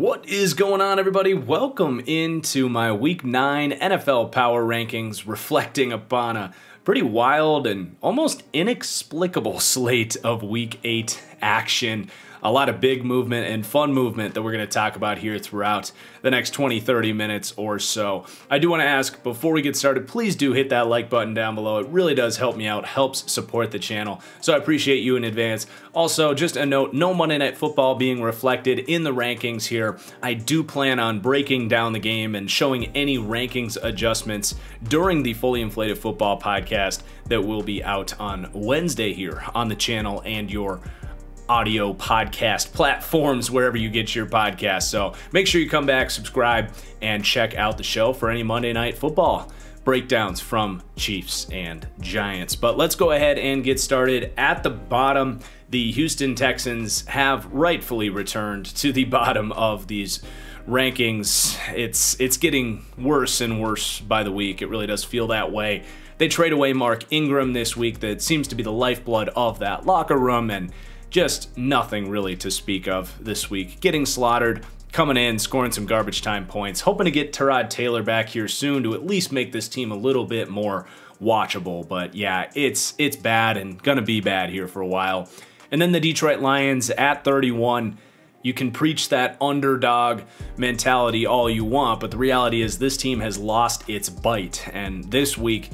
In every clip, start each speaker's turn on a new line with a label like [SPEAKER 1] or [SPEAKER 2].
[SPEAKER 1] What is going on, everybody? Welcome into my Week 9 NFL Power Rankings, reflecting upon a pretty wild and almost inexplicable slate of Week 8 action a lot of big movement and fun movement that we're going to talk about here throughout the next 20, 30 minutes or so. I do want to ask before we get started, please do hit that like button down below. It really does help me out, helps support the channel. So I appreciate you in advance. Also, just a note, no Monday Night Football being reflected in the rankings here. I do plan on breaking down the game and showing any rankings adjustments during the Fully Inflated Football podcast that will be out on Wednesday here on the channel and your audio podcast platforms wherever you get your podcast. So make sure you come back, subscribe, and check out the show for any Monday Night Football breakdowns from Chiefs and Giants. But let's go ahead and get started. At the bottom, the Houston Texans have rightfully returned to the bottom of these rankings. It's it's getting worse and worse by the week. It really does feel that way. They trade away Mark Ingram this week that seems to be the lifeblood of that locker room and just nothing really to speak of this week. Getting slaughtered, coming in, scoring some garbage time points, hoping to get Tyrod Taylor back here soon to at least make this team a little bit more watchable. But yeah, it's it's bad and gonna be bad here for a while. And then the Detroit Lions at 31. You can preach that underdog mentality all you want, but the reality is this team has lost its bite. And this week,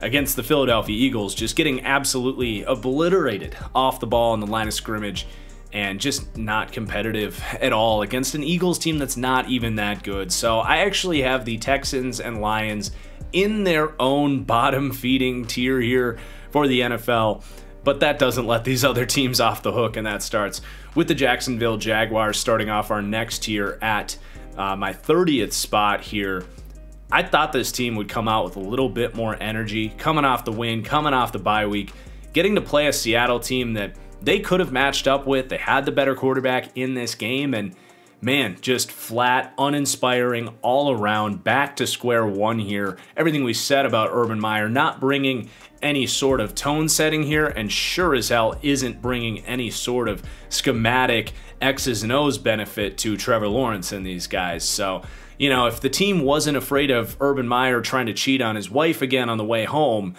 [SPEAKER 1] against the Philadelphia Eagles, just getting absolutely obliterated off the ball in the line of scrimmage and just not competitive at all against an Eagles team that's not even that good. So I actually have the Texans and Lions in their own bottom feeding tier here for the NFL. But that doesn't let these other teams off the hook, and that starts with the Jacksonville Jaguars starting off our next tier at uh, my 30th spot here I thought this team would come out with a little bit more energy, coming off the win, coming off the bye week, getting to play a Seattle team that they could have matched up with. They had the better quarterback in this game, and man, just flat, uninspiring all around, back to square one here. Everything we said about Urban Meyer not bringing any sort of tone setting here, and sure as hell isn't bringing any sort of schematic X's and O's benefit to Trevor Lawrence and these guys. So, you know, if the team wasn't afraid of Urban Meyer trying to cheat on his wife again on the way home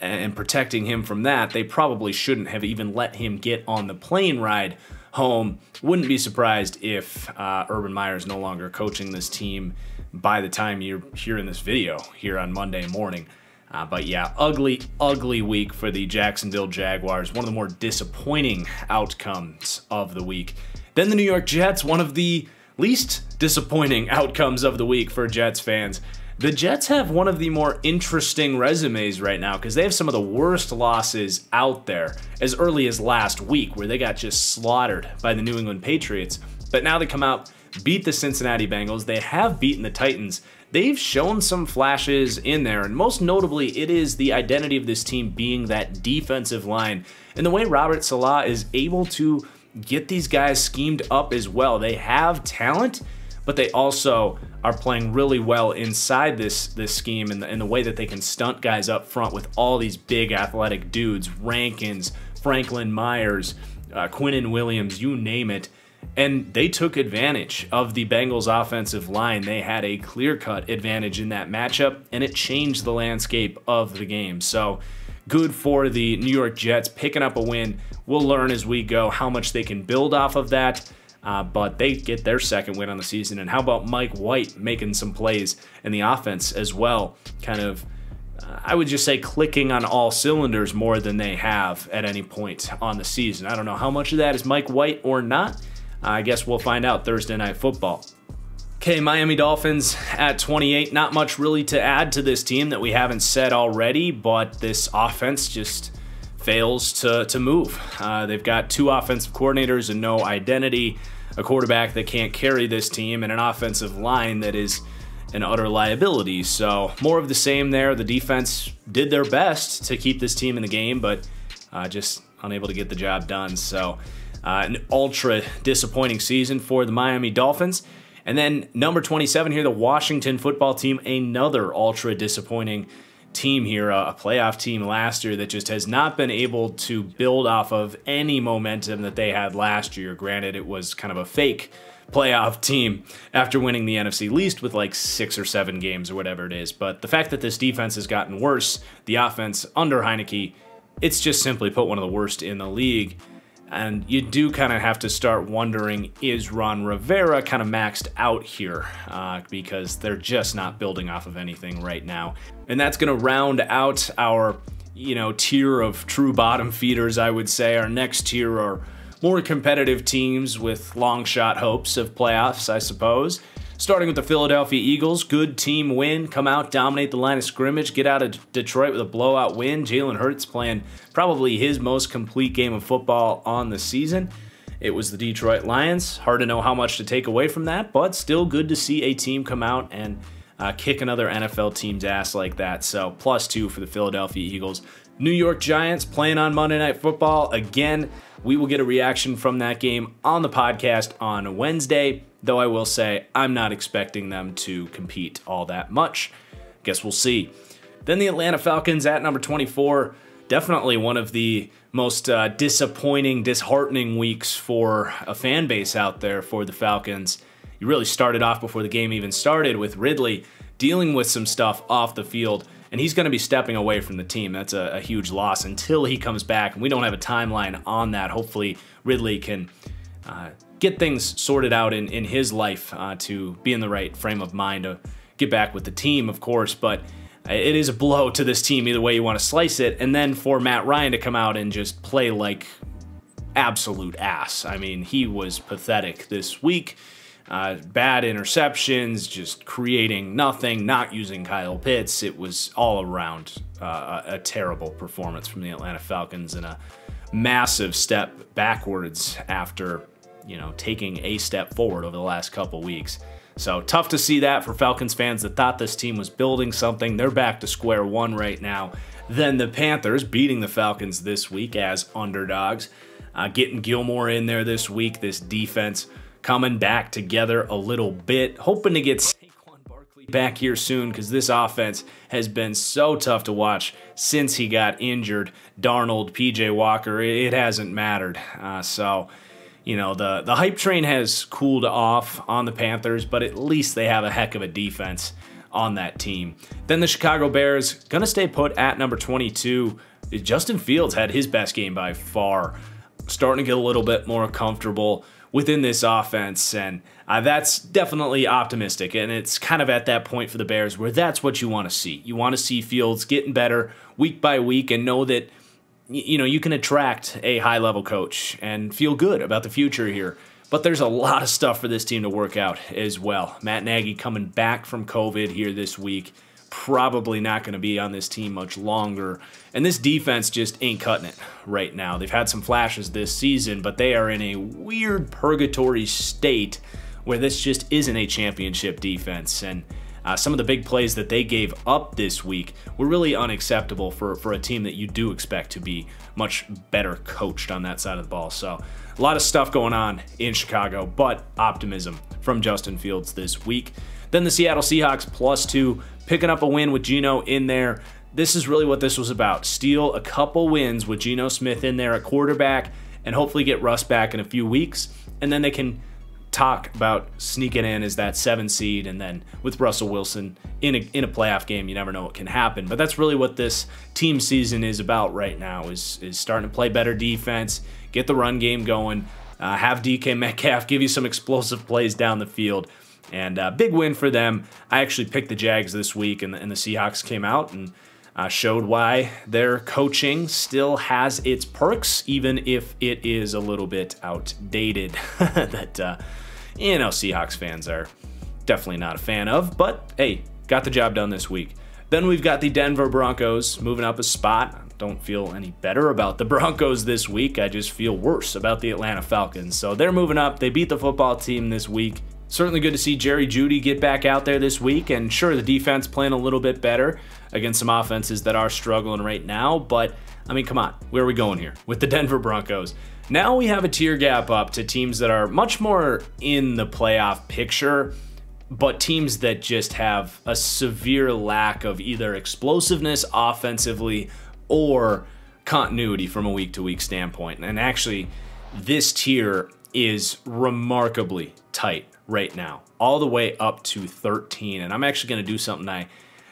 [SPEAKER 1] and protecting him from that, they probably shouldn't have even let him get on the plane ride home. Wouldn't be surprised if uh, Urban Meyer is no longer coaching this team by the time you're hearing this video here on Monday morning. Uh, but yeah, ugly, ugly week for the Jacksonville Jaguars. One of the more disappointing outcomes of the week. Then the New York Jets, one of the least disappointing outcomes of the week for Jets fans. The Jets have one of the more interesting resumes right now because they have some of the worst losses out there as early as last week, where they got just slaughtered by the New England Patriots. But now they come out, beat the Cincinnati Bengals. They have beaten the Titans. They've shown some flashes in there, and most notably, it is the identity of this team being that defensive line. And the way Robert Saleh is able to get these guys schemed up as well. They have talent, but they also are playing really well inside this this scheme and the, and the way that they can stunt guys up front with all these big athletic dudes, Rankins, Franklin Myers, uh, Quinnen Williams, you name it. And they took advantage of the Bengals offensive line. They had a clear cut advantage in that matchup, and it changed the landscape of the game. So, good for the New York Jets picking up a win. We'll learn as we go how much they can build off of that. Uh, but they get their second win on the season. And how about Mike White making some plays in the offense as well? Kind of, uh, I would just say, clicking on all cylinders more than they have at any point on the season. I don't know how much of that is Mike White or not. I guess we'll find out Thursday Night Football. Okay, Miami Dolphins at 28. Not much really to add to this team that we haven't said already, but this offense just fails to, to move. Uh, they've got two offensive coordinators and no identity, a quarterback that can't carry this team, and an offensive line that is an utter liability. So, more of the same there. The defense did their best to keep this team in the game, but uh, just unable to get the job done. So, uh, an ultra disappointing season for the Miami Dolphins. And then number 27 here, the Washington football team, another ultra disappointing team here, uh, a playoff team last year that just has not been able to build off of any momentum that they had last year. Granted, it was kind of a fake playoff team after winning the NFC least with like six or seven games or whatever it is. But the fact that this defense has gotten worse, the offense under Heinicke, it's just simply put one of the worst in the league. And you do kind of have to start wondering is Ron Rivera kind of maxed out here? Uh, because they're just not building off of anything right now. And that's going to round out our, you know, tier of true bottom feeders, I would say. Our next tier are more competitive teams with long shot hopes of playoffs, I suppose. Starting with the Philadelphia Eagles, good team win, come out, dominate the line of scrimmage, get out of Detroit with a blowout win. Jalen Hurts playing probably his most complete game of football on the season. It was the Detroit Lions. Hard to know how much to take away from that, but still good to see a team come out and uh, kick another NFL team's ass like that. So, plus two for the Philadelphia Eagles. New York Giants playing on Monday Night Football again. We will get a reaction from that game on the podcast on Wednesday, though I will say I'm not expecting them to compete all that much. Guess we'll see. Then the Atlanta Falcons at number 24. Definitely one of the most uh, disappointing, disheartening weeks for a fan base out there for the Falcons. You really started off before the game even started with Ridley dealing with some stuff off the field and he's going to be stepping away from the team. That's a, a, huge loss until he comes back, and we don't have a timeline on that. Hopefully, Ridley can uh, get things sorted out in, in his life uh, to be in the right frame of mind to get back with the team, of course, but it is a blow to this team either way you want to slice it. And then for Matt Ryan to come out and just play like absolute ass. I mean, he was pathetic this week. Uh, bad interceptions, just creating nothing, not using Kyle Pitts. It was all around uh, a, terrible performance from the Atlanta Falcons and a massive step backwards after, you know, taking a step forward over the last couple weeks. So tough to see that for Falcons fans that thought this team was building something. They're back to square one right now. Then the Panthers beating the Falcons this week as underdogs. Uh, getting Gilmore in there this week, this defense coming back together a little bit, hoping to get Saquon Barkley back here soon because this offense has been so tough to watch since he got injured. Darnold, PJ Walker, it hasn't mattered. Uh, so, you know, the, the hype train has cooled off on the Panthers, but at least they have a heck of a defense on that team. Then the Chicago Bears, gonna stay put at number 22. Justin Fields had his best game by far. Starting to get a little bit more comfortable within this offense. And uh, that's definitely optimistic. And it's kind of at that point for the Bears where that's what you want to see. You want to see Fields getting better week by week and know that you know you can attract a high level coach and feel good about the future here. But there's a lot of stuff for this team to work out as well. Matt Nagy coming back from COVID here this week probably not going to be on this team much longer. And this defense just ain't cutting it right now. They've had some flashes this season, but they are in a weird purgatory state where this just isn't a championship defense. And uh, some of the big plays that they gave up this week were really unacceptable for, for a team that you do expect to be much better coached on that side of the ball. So, a lot of stuff going on in Chicago, but optimism from Justin Fields this week. Then the Seattle Seahawks plus two picking up a win with Geno in there. This is really what this was about. Steal a couple wins with Geno Smith in there at quarterback and hopefully get Russ back in a few weeks. And then they can talk about sneaking in as that seven seed and then with Russell Wilson in a, in a playoff game, you never know what can happen. But that's really what this team season is about right now is, is starting to play better defense, get the run game going, uh, have DK Metcalf give you some explosive plays down the field. And uh, big win for them. I actually picked the Jags this week, and the, and the Seahawks came out and uh, showed why their coaching still has its perks, even if it is a little bit outdated. that, uh, you know, Seahawks fans are definitely not a fan of. But hey, got the job done this week. Then we've got the Denver Broncos moving up a spot. I Don't feel any better about the Broncos this week. I just feel worse about the Atlanta Falcons. So they're moving up. They beat the football team this week. Certainly good to see Jerry Jeudy get back out there this week, and sure, the defense playing a little bit better against some offenses that are struggling right now, but I mean, come on, where are we going here? With the Denver Broncos. Now we have a tier gap up to teams that are much more in the playoff picture, but teams that just have a severe lack of either explosiveness offensively or continuity from a week to week standpoint. And actually, this tier is remarkably tight right now, all the way up to 13. And I'm actually going to do something I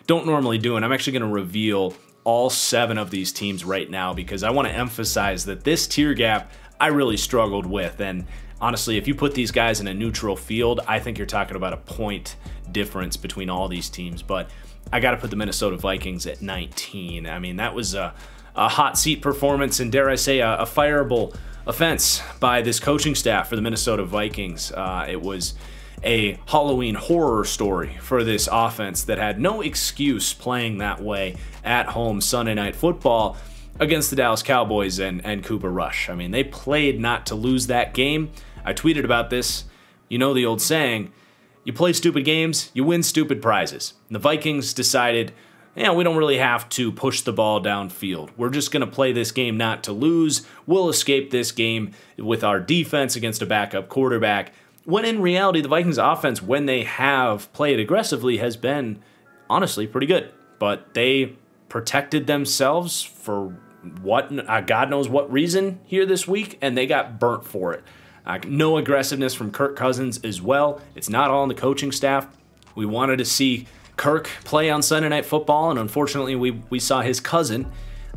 [SPEAKER 1] don't normally do, and I'm actually going to reveal all seven of these teams right now because I want to emphasize that this tier gap I really struggled with. And honestly, if you put these guys in a neutral field, I think you're talking about a point difference between all these teams. But I got to put the Minnesota Vikings at 19. I mean, that was a, a hot seat performance and, dare I say, a, a fireable offense by this coaching staff for the Minnesota Vikings. Uh, it was a Halloween horror story for this offense that had no excuse playing that way at home Sunday night football against the Dallas Cowboys and, and Cooper Rush. I mean, they played not to lose that game. I tweeted about this. You know the old saying, you play stupid games, you win stupid prizes. And the Vikings decided, yeah, we don't really have to push the ball downfield. We're just going to play this game not to lose. We'll escape this game with our defense against a backup quarterback. When in reality, the Vikings offense, when they have played aggressively, has been honestly pretty good. But they protected themselves for what, uh, God knows what reason here this week, and they got burnt for it. Uh, no aggressiveness from Kirk Cousins as well. It's not all on the coaching staff. We wanted to see Kirk play on Sunday Night Football, and unfortunately, we, we saw his cousin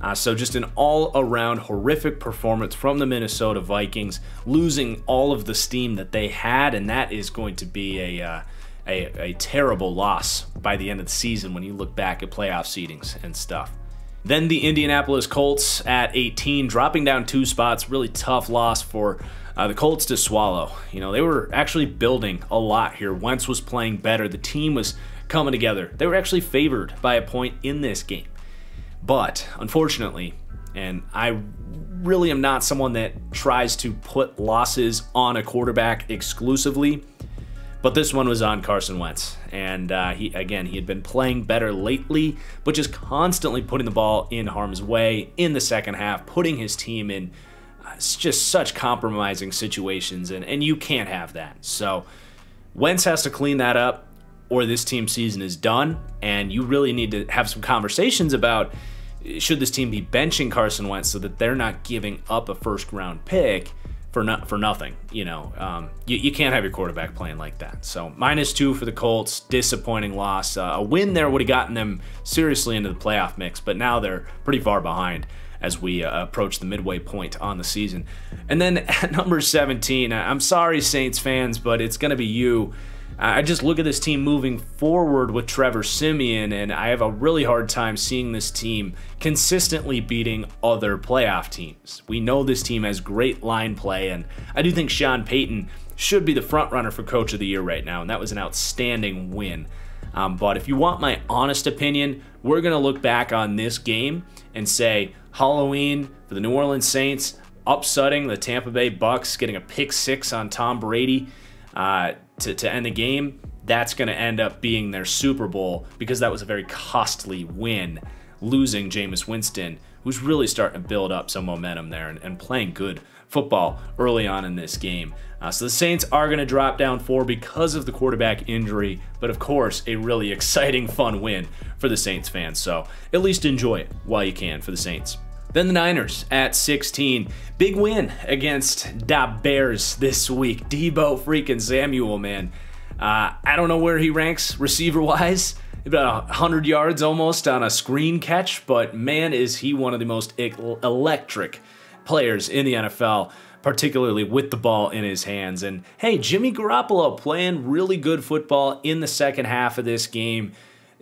[SPEAKER 1] uh, so just an all-around horrific performance from the Minnesota Vikings, losing all of the steam that they had, and that is going to be a, uh, a, a terrible loss by the end of the season when you look back at playoff seedings and stuff. Then the Indianapolis Colts at 18, dropping down two spots. Really tough loss for uh, the Colts to swallow. You know, they were actually building a lot here. Wentz was playing better. The team was coming together. They were actually favored by a point in this game. But unfortunately, and I really am not someone that tries to put losses on a quarterback exclusively, but this one was on Carson Wentz. And uh, he again, he had been playing better lately, but just constantly putting the ball in harm's way in the second half, putting his team in uh, just such compromising situations, and, and you can't have that. So Wentz has to clean that up, or this team season is done, and you really need to have some conversations about should this team be benching Carson Wentz so that they're not giving up a first round pick for not for nothing? You know, um, you, you, can't have your quarterback playing like that. So minus two for the Colts, disappointing loss. Uh, a win there would have gotten them seriously into the playoff mix, but now they're pretty far behind as we uh, approach the midway point on the season. And then at number 17, I'm sorry, Saints fans, but it's going to be you. I just look at this team moving forward with Trevor Siemian, and I have a really hard time seeing this team consistently beating other playoff teams. We know this team has great line play, and I do think Sean Payton should be the front runner for Coach of the Year right now, and that was an outstanding win. Um, but if you want my honest opinion, we're going to look back on this game and say Halloween for the New Orleans Saints, upsetting the Tampa Bay Bucks, getting a pick six on Tom Brady uh, to, to end the game, that's going to end up being their Super Bowl because that was a very costly win, losing Jameis Winston, who's really starting to build up some momentum there and, and playing good football early on in this game. Uh, so the Saints are going to drop down four because of the quarterback injury, but of course, a really exciting, fun win for the Saints fans. So at least enjoy it while you can for the Saints. Then the Niners at 16. Big win against the Bears this week. Deebo freaking Samuel, man. Uh, I don't know where he ranks receiver wise. About 100 yards almost on a screen catch, but man, is he one of the most electric players in the NFL, particularly with the ball in his hands. And hey, Jimmy Garoppolo playing really good football in the second half of this game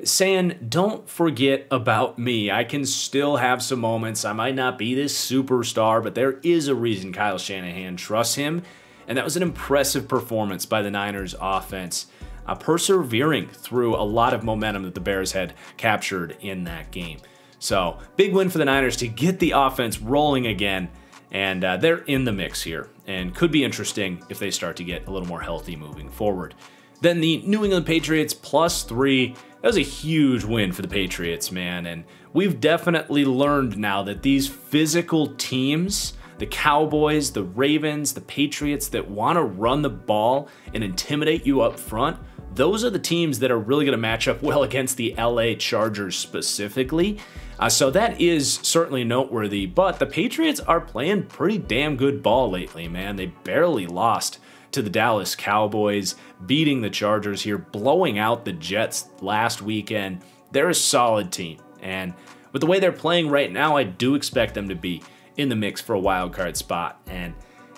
[SPEAKER 1] saying, don't forget about me. I can still have some moments. I might not be this superstar, but there is a reason Kyle Shanahan trusts him. And that was an impressive performance by the Niners offense, uh, persevering through a lot of momentum that the Bears had captured in that game. So, big win for the Niners to get the offense rolling again. And uh, they're in the mix here and could be interesting if they start to get a little more healthy moving forward. Then the New England Patriots plus three. That was a huge win for the Patriots, man. And we've definitely learned now that these physical teams, the Cowboys, the Ravens, the Patriots that want to run the ball and intimidate you up front, those are the teams that are really going to match up well against the LA Chargers specifically. Uh, so that is certainly noteworthy, but the Patriots are playing pretty damn good ball lately, man. They barely lost to the Dallas Cowboys, beating the Chargers here, blowing out the Jets last weekend. They're a solid team, and with the way they're playing right now, I do expect them to be in the mix for a wild card spot. And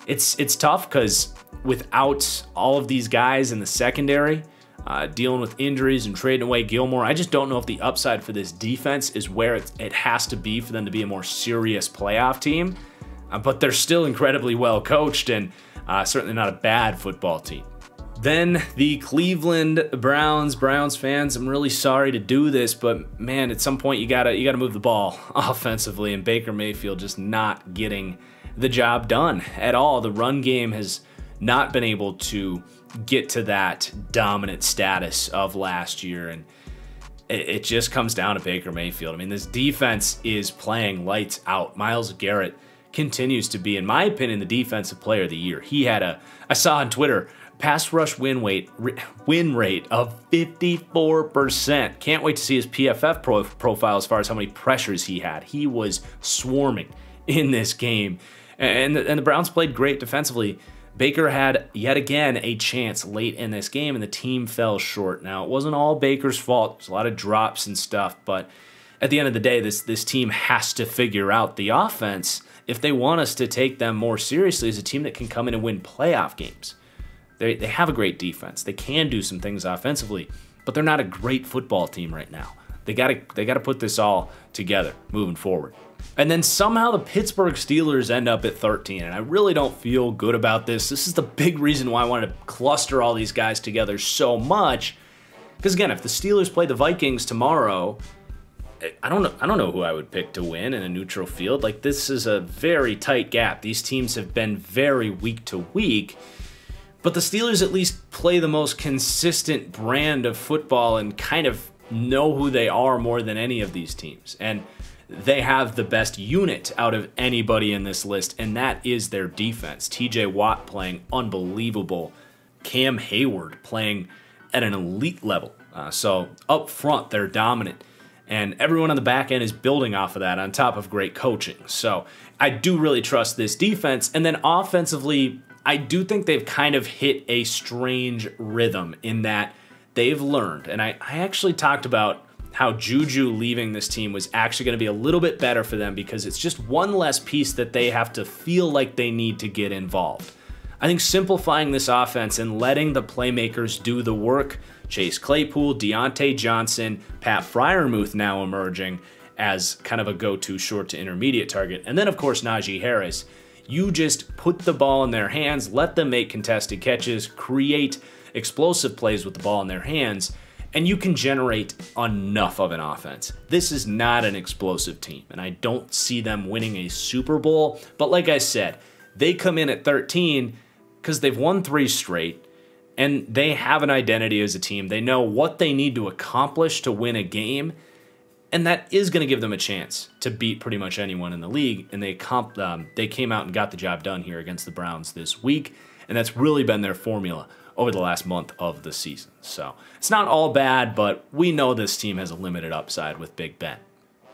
[SPEAKER 1] it's it's tough because without all of these guys in the secondary, uh, dealing with injuries and trading away Gilmore, I just don't know if the upside for this defense is where it, it has to be for them to be a more serious playoff team. Uh, but they're still incredibly well coached and uh, certainly not a bad football team. Then the Cleveland Browns, Browns fans, I'm really sorry to do this, but man, at some point you gotta you gotta move the ball offensively, and Baker Mayfield just not getting the job done at all. The run game has not been able to get to that dominant status of last year, and it, it just comes down to Baker Mayfield. I mean, this defense is playing lights out. Myles Garrett continues to be, in my opinion, the defensive player of the year. He had a, I saw on Twitter, pass rush win rate, win rate of 54%. Can't wait to see his PFF pro, profile as far as how many pressures he had. He was swarming in this game. And the, and the Browns played great defensively. Baker had yet again a chance late in this game, and the team fell short. Now, it wasn't all Baker's fault. There's a lot of drops and stuff, but at the end of the day, this, this team has to figure out the offense if they want us to take them more seriously as a team that can come in and win playoff games. They, they have a great defense. They can do some things offensively, but they're not a great football team right now. They got to they got to put this all together moving forward. And then somehow the Pittsburgh Steelers end up at 13, and I really don't feel good about this. This is the big reason why I wanted to cluster all these guys together so much. Because again, if the Steelers play the Vikings tomorrow, I don't know. I don't know who I would pick to win in a neutral field. Like this is a very tight gap. These teams have been very week to week, but the Steelers at least play the most consistent brand of football and kind of know who they are more than any of these teams. And they have the best unit out of anybody in this list, and that is their defense. TJ Watt playing unbelievable. Cam Heyward playing at an elite level. Uh, so up front, they're dominant and everyone on the back end is building off of that on top of great coaching. So I do really trust this defense. And then offensively, I do think they've kind of hit a strange rhythm in that they've learned. And I, I actually talked about how Juju leaving this team was actually going to be a little bit better for them because it's just one less piece that they have to feel like they need to get involved. I think simplifying this offense and letting the playmakers do the work Chase Claypool, Diontae Johnson, Pat Freiermuth now emerging as kind of a go-to short to intermediate target. And then, of course, Najee Harris. You just put the ball in their hands, let them make contested catches, create explosive plays with the ball in their hands, and you can generate enough of an offense. This is not an explosive team, and I don't see them winning a Super Bowl. But like I said, they come in at 13 because they've won three straight and they have an identity as a team. They know what they need to accomplish to win a game, and that is going to give them a chance to beat pretty much anyone in the league. And they comp, um, they came out and got the job done here against the Browns this week, and that's really been their formula over the last month of the season. So it's not all bad, but we know this team has a limited upside with Big Ben.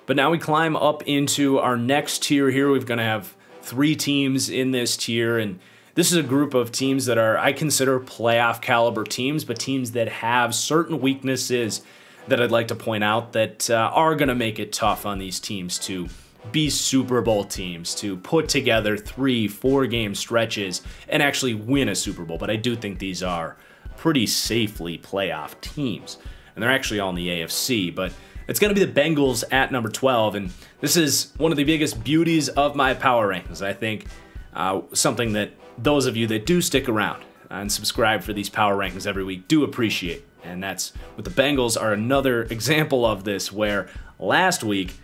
[SPEAKER 1] But now we climb up into our next tier here. We're going to have three teams in this tier, and this is a group of teams that are, I consider playoff caliber teams, but teams that have certain weaknesses that I'd like to point out that uh, are going to make it tough on these teams to be Super Bowl teams, to put together three, four game stretches and actually win a Super Bowl. But I do think these are pretty safely playoff teams. And they're actually all in the AFC, but it's going to be the Bengals at number 12. And this is one of the biggest beauties of my power rankings. I think uh, something that those of you that do stick around and subscribe for these power rankings every week do appreciate. And that's what the Bengals are another example of this, where last week,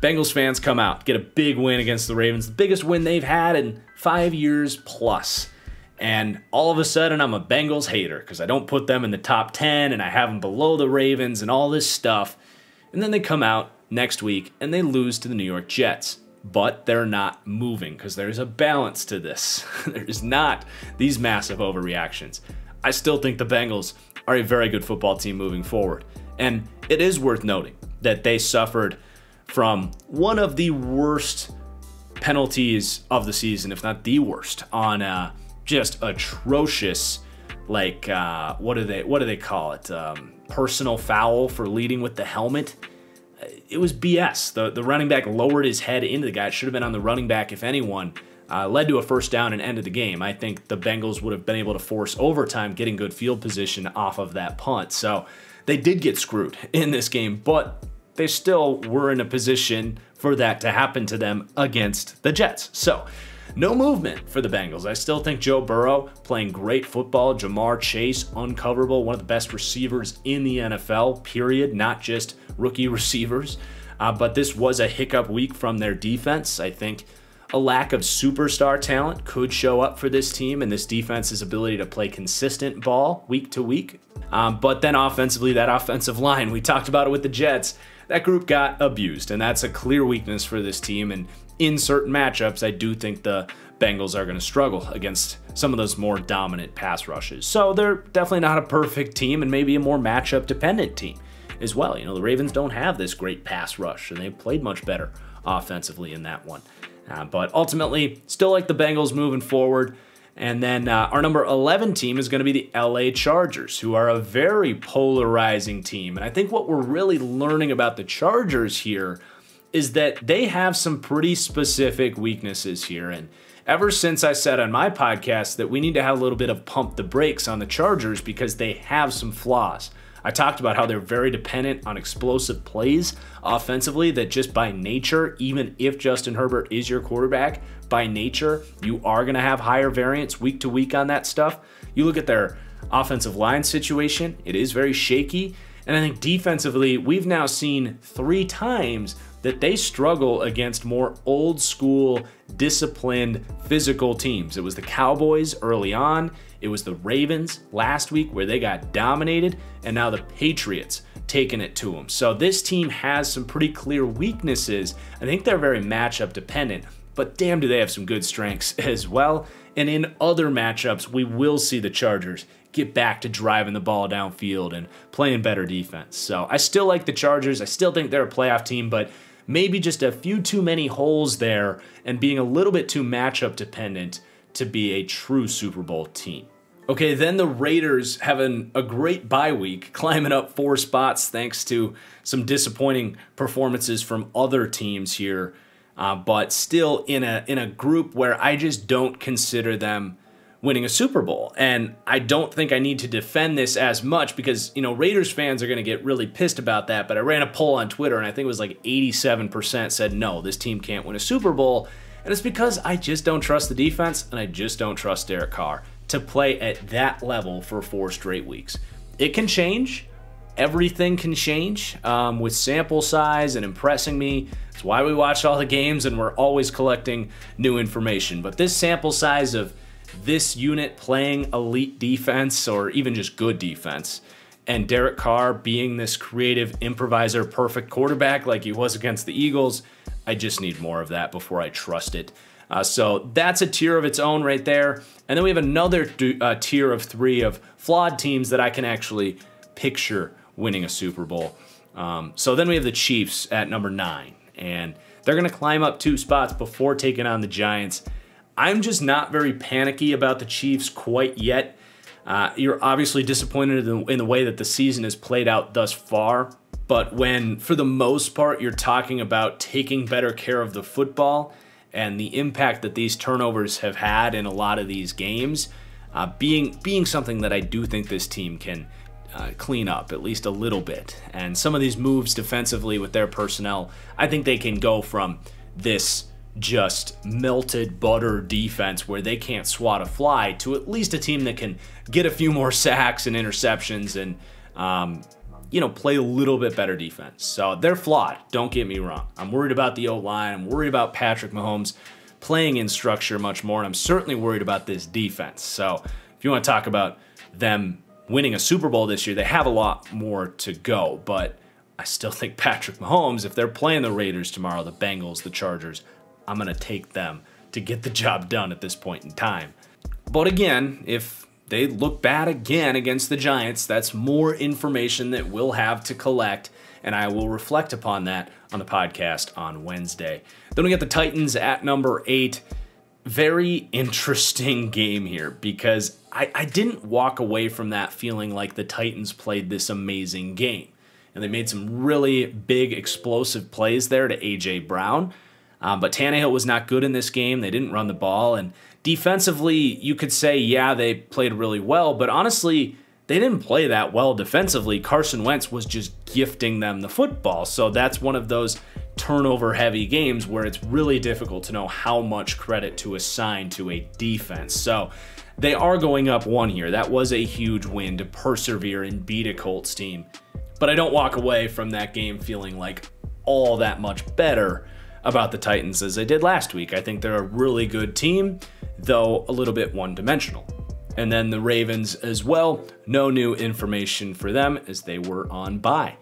[SPEAKER 1] Bengals fans come out, get a big win against the Ravens, the biggest win they've had in five years plus. And all of a sudden, I'm a Bengals hater because I don't put them in the top 10 and I have them below the Ravens and all this stuff. And then they come out next week and they lose to the New York Jets but they're not moving because there's a balance to this. there's not these massive overreactions. I still think the Bengals are a very good football team moving forward. And it is worth noting that they suffered from one of the worst penalties of the season, if not the worst, on uh, just atrocious, like uh, what do they what do they call it? Um, personal foul for leading with the helmet. It was BS. The the running back lowered his head into the guy. It should have been on the running back, if anyone. Uh, led to a first down and ended the game. I think the Bengals would have been able to force overtime, getting good field position off of that punt. So they did get screwed in this game, but they still were in a position for that to happen to them against the Jets. So no movement for the Bengals. I still think Joe Burrow playing great football. Ja'Marr Chase, uncoverable, one of the best receivers in the NFL, period, not just rookie receivers. Uh, but this was a hiccup week from their defense. I think a lack of superstar talent could show up for this team and this defense's ability to play consistent ball week to week. Um, but then offensively, that offensive line, we talked about it with the Jets, that group got abused, and that's a clear weakness for this team. And in certain matchups, I do think the Bengals are going to struggle against some of those more dominant pass rushes. So they're definitely not a perfect team and maybe a more matchup dependent team as well. You know, the Ravens don't have this great pass rush, and they played much better offensively in that one. Uh, but ultimately, still like the Bengals moving forward. And then uh, our number 11 team is going to be the LA Chargers, who are a very polarizing team. And I think what we're really learning about the Chargers here is that they have some pretty specific weaknesses here. And ever since I said on my podcast that we need to have a little bit of pump the brakes on the Chargers because they have some flaws. I talked about how they're very dependent on explosive plays offensively, that just by nature, even if Justin Herbert is your quarterback, by nature, you are going to have higher variance week to week on that stuff. You look at their offensive line situation, it is very shaky. And I think defensively, we've now seen three times that they struggle against more old school, disciplined, physical teams. It was the Cowboys early on, it was the Ravens last week where they got dominated, and now the Patriots taking it to them. So this team has some pretty clear weaknesses. I think they're very matchup dependent, but damn, do they have some good strengths as well. And in other matchups, we will see the Chargers get back to driving the ball downfield and playing better defense. So I still like the Chargers. I still think they're a playoff team, but maybe just a few too many holes there and being a little bit too matchup dependent to be a true Super Bowl team. Okay, then the Raiders having a great bye week, climbing up four spots thanks to some disappointing performances from other teams here, uh, but still in a in a group where I just don't consider them winning a Super Bowl. And I don't think I need to defend this as much because, you know, Raiders fans are going to get really pissed about that. But I ran a poll on Twitter and I think it was like 87% said, no, this team can't win a Super Bowl. And it's because I just don't trust the defense and I just don't trust Derek Carr to play at that level for four straight weeks. It can change. Everything can change um, with sample size and impressing me. It's why we watch all the games and we're always collecting new information. But this sample size of this unit playing elite defense or even just good defense, and Derek Carr being this creative improviser, perfect quarterback like he was against the Eagles, I just need more of that before I trust it. Uh, so that's a tier of its own right there. And then we have another uh, tier of three of flawed teams that I can actually picture winning a Super Bowl. Um, so then we have the Chiefs at number nine, and they're going to climb up two spots before taking on the Giants. I'm just not very panicky about the Chiefs quite yet. Uh, you're obviously disappointed in the, in the way that the season has played out thus far. But when, for the most part, you're talking about taking better care of the football and the impact that these turnovers have had in a lot of these games, uh, being being something that I do think this team can uh, clean up at least a little bit. And some of these moves defensively with their personnel, I think they can go from this just melted butter defense where they can't swat a fly to at least a team that can get a few more sacks and interceptions and um, you know play a little bit better defense. So they're flawed. Don't get me wrong. I'm worried about the O line. I'm worried about Patrick Mahomes playing in structure much more, and I'm certainly worried about this defense. So if you want to talk about them winning a Super Bowl this year, they have a lot more to go, but. I still think Patrick Mahomes, if they're playing the Raiders tomorrow, the Bengals, the Chargers, I'm going to take them to get the job done at this point in time. But again, if they look bad again against the Giants. That's more information that we'll have to collect, and I will reflect upon that on the podcast on Wednesday. Then we get the Titans at number eight. Very interesting game here because I, I didn't walk away from that feeling like the Titans played this amazing game. And they made some really big, explosive plays there to A.J. Brown. Um, but Tannehill was not good in this game. They didn't run the ball. And defensively, you could say, yeah, they played really well. But honestly, they didn't play that well defensively. Carson Wentz was just gifting them the football. So that's one of those turnover heavy games where it's really difficult to know how much credit to assign to a defense. So they are going up one here. That was a huge win to persevere and beat a Colts team. But I don't walk away from that game feeling like all that much better about the Titans as I did last week. I think they're a really good team, though a little bit one dimensional. And then the Ravens as well, no new information for them as they were on bye.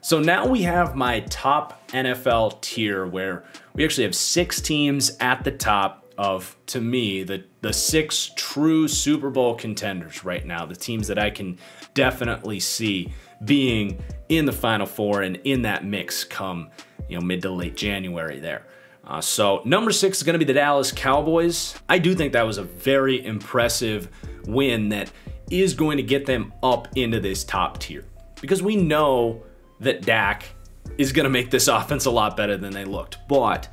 [SPEAKER 1] So now we have my top NFL tier where we actually have six teams at the top of, to me, the, the six true Super Bowl contenders right now, the teams that I can definitely see being in the Final Four and in that mix come you know, mid to late January there. Uh, so number six is going to be the Dallas Cowboys. I do think that was a very impressive win that is going to get them up into this top tier because we know that Dak is going to make this offense a lot better than they looked. But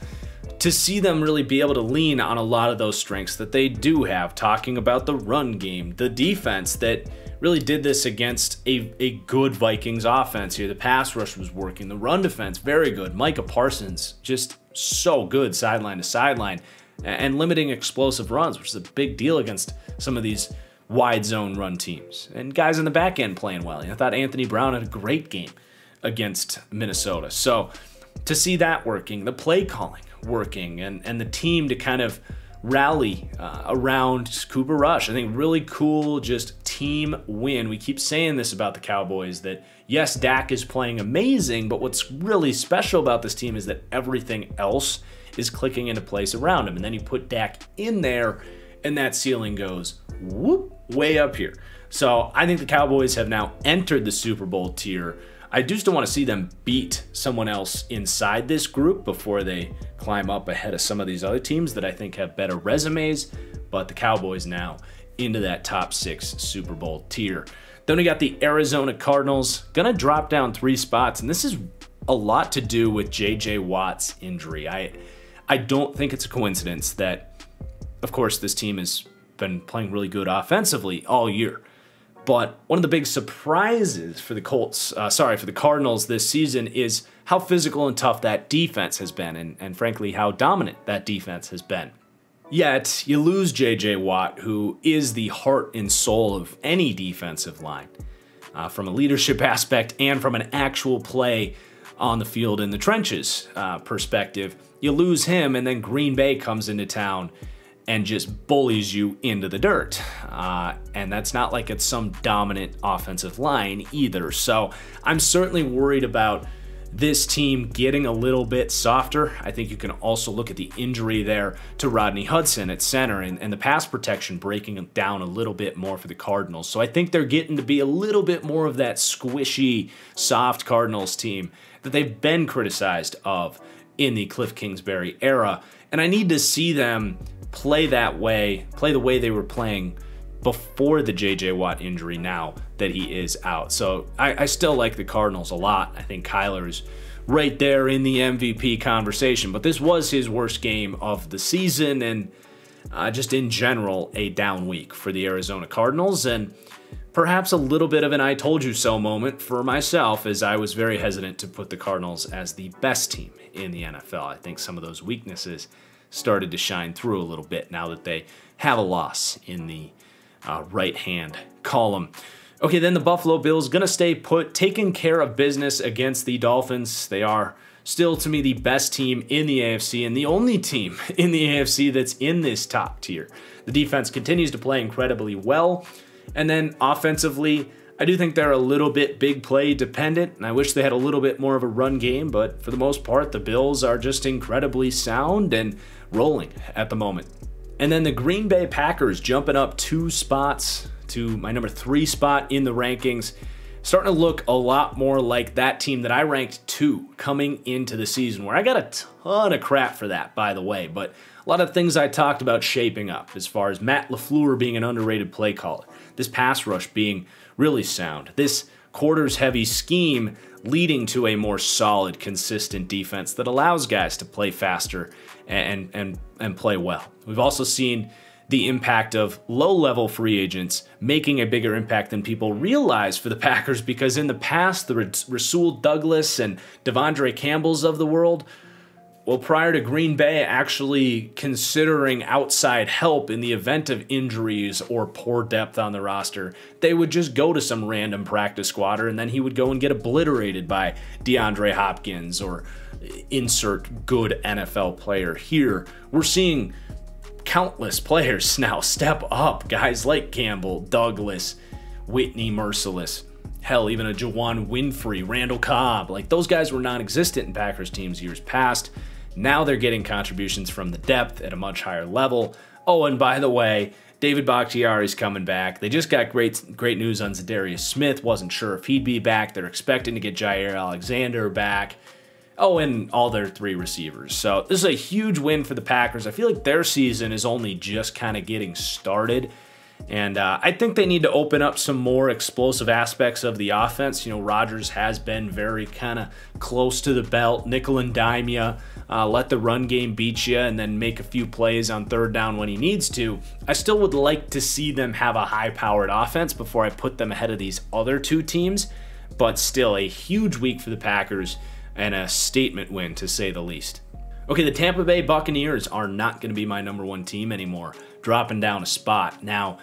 [SPEAKER 1] to see them really be able to lean on a lot of those strengths that they do have, talking about the run game, the defense that really did this against a, a good Vikings offense here. The pass rush was working, the run defense, very good. Micah Parsons, just so good sideline to sideline, and limiting explosive runs, which is a big deal against some of these wide zone run teams. And guys in the back end playing well. I thought Anthony Brown had a great game against Minnesota. So to see that working, the play calling working, and, and the team to kind of rally uh, around Cooper Rush. I think really cool, just team win. We keep saying this about the Cowboys that yes, Dak is playing amazing, but what's really special about this team is that everything else is clicking into place around him. And then you put Dak in there, and that ceiling goes whoop way up here. So I think the Cowboys have now entered the Super Bowl tier I do still want to see them beat someone else inside this group before they climb up ahead of some of these other teams that I think have better resumes. But the Cowboys now into that top six Super Bowl tier. Then we got the Arizona Cardinals, gonna drop down three spots, and this is a lot to do with JJ Watt's injury. I I don't think it's a coincidence that, of course, this team has been playing really good offensively all year. But one of the big surprises for the Colts, uh, sorry, for the Cardinals this season is how physical and tough that defense has been, and, and frankly, how dominant that defense has been. Yet, you lose JJ Watt, who is the heart and soul of any defensive line, uh, from a leadership aspect and from an actual play on the field in the trenches uh, perspective. You lose him, and then Green Bay comes into town and just bullies you into the dirt. Uh, and that's not like it's some dominant offensive line either. So I'm certainly worried about this team getting a little bit softer. I think you can also look at the injury there to Rodney Hudson at center and, and the pass protection breaking down a little bit more for the Cardinals. So I think they're getting to be a little bit more of that squishy, soft Cardinals team that they've been criticized of in the Cliff Kingsbury era. And I need to see them play that way, play the way they were playing before the JJ Watt injury now that he is out. So I, I still like the Cardinals a lot. I think Kyler's right there in the MVP conversation, but this was his worst game of the season and uh, just in general a down week for the Arizona Cardinals and perhaps a little bit of an I told you so moment for myself as I was very hesitant to put the Cardinals as the best team in the NFL. I think some of those weaknesses started to shine through a little bit now that they have a loss in the uh, right hand column. Okay, then the Buffalo Bills to stay put, taking care of business against the Dolphins. They are still, to me, the best team in the AFC and the only team in the AFC that's in this top tier. The defense continues to play incredibly well. And then offensively, I do think they're a little bit big play dependent, and I wish they had a little bit more of a run game, but for the most part, the Bills are just incredibly sound and rolling at the moment. And then the Green Bay Packers jumping up two spots to my number three spot in the rankings. Starting to look a lot more like that team that I ranked two coming into the season, where I got a ton of crap for that, by the way. But a lot of things I talked about shaping up as far as Matt LaFleur being an underrated play caller, this pass rush being really sound, this quarters heavy scheme leading to a more solid, consistent defense that allows guys to play faster and, and, and play well. We've also seen the impact of low level free agents making a bigger impact than people realize for the Packers because in the past, the Rasul Douglas and De'Vondre Campbells of the world well, prior to Green Bay actually considering outside help in the event of injuries or poor depth on the roster, they would just go to some random practice squatter and then he would go and get obliterated by DeAndre Hopkins or uh, insert good NFL player. Here, we're seeing countless players now step up, guys like Campbell, Douglas, Whitney Mercilus, Hell, even a Juwann Winfree, Randall Cobb. Like those guys were non existent in Packers teams years past. Now they're getting contributions from the depth at a much higher level. Oh, and by the way, David Bakhtiari's coming back. They just got great great news on Za'Darius Smith. Wasn't sure if he'd be back. They're expecting to get Jaire Alexander back. Oh, and all their three receivers. So this is a huge win for the Packers. I feel like their season is only just kind of getting started. And uh, I think they need to open up some more explosive aspects of the offense. You know, Rodgers has been very kind of close to the belt, nickel and dime you, uh, let the run game beat you, and then make a few plays on third down when he needs to. I still would like to see them have a high powered offense before I put them ahead of these other two teams, but still a huge week for the Packers and a statement win to say the least. Okay, the Tampa Bay Buccaneers are not going to be my number one team anymore, dropping down a spot. Now,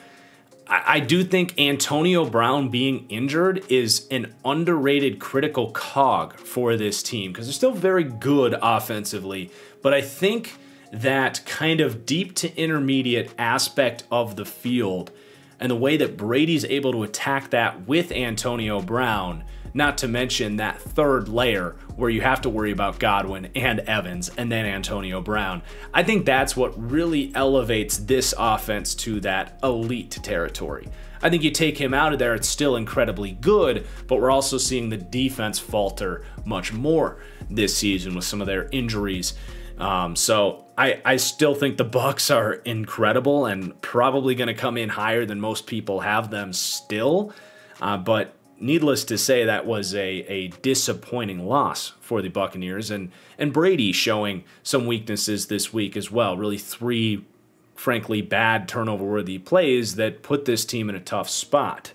[SPEAKER 1] I do think Antonio Brown being injured is an underrated critical cog for this team because they're still very good offensively. But I think that kind of deep to intermediate aspect of the field and the way that Brady's able to attack that with Antonio Brown not to mention that third layer where you have to worry about Godwin and Evans and then Antonio Brown. I think that's what really elevates this offense to that elite territory. I think you take him out of there, it's still incredibly good, but we're also seeing the defense falter much more this season with some of their injuries. Um, so I, I still think the Bucs are incredible and probably going to come in higher than most people have them still. Uh, but needless to say, that was a, a disappointing loss for the Buccaneers, and and Brady showing some weaknesses this week as well. Really, three frankly bad turnover-worthy plays that put this team in a tough spot.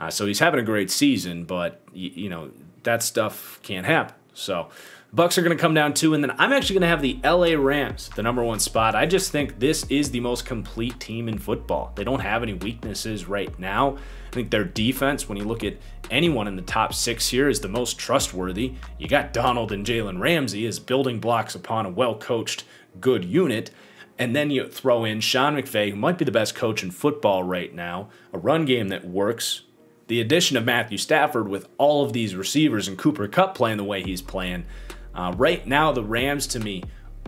[SPEAKER 1] Uh, so he's having a great season, but you know that stuff can't happen. So Bucs are going to come down too, and then I'm actually going to have the LA Rams, the number one spot. I just think this is the most complete team in football. They don't have any weaknesses right now. I think their defense, when you look at anyone in the top six here, is the most trustworthy. You got Donald and Jalen Ramsey as building blocks upon a well coached, good unit. And then you throw in Sean McVay, who might be the best coach in football right now, a run game that works, the addition of Matthew Stafford with all of these receivers and Cooper Kupp playing the way he's playing. Uh, right now, the Rams, to me,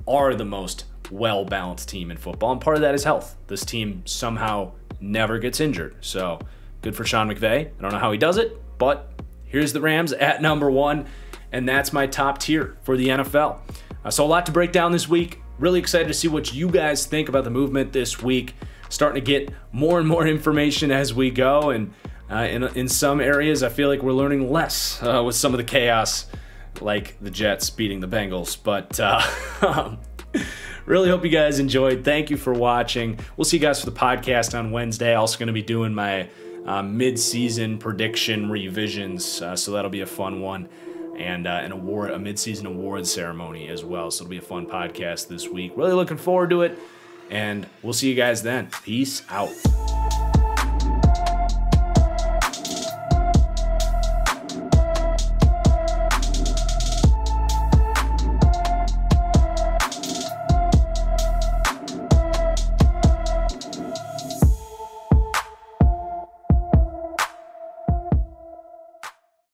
[SPEAKER 1] are the most well balanced team in football, and part of that is health. This team somehow never gets injured. So good for Sean McVay. I don't know how he does it, but here's the Rams at number one, and that's my top tier for the NFL. Uh, so, a lot to break down this week. Really excited to see what you guys think about the movement this week. Starting to get more and more information as we go, and uh, in, in some areas, I feel like we're learning less uh, with some of the chaos like the Jets beating the Bengals. But uh, really hope you guys enjoyed. Thank you for watching. We'll see you guys for the podcast on Wednesday. Also going to be doing my uh, mid-season prediction revisions, uh, so that'll be a fun one. And uh, an award, a mid-season award ceremony as well. So it'll be a fun podcast this week. Really looking forward to it. And we'll see you guys then. Peace out.